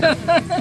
Ha ha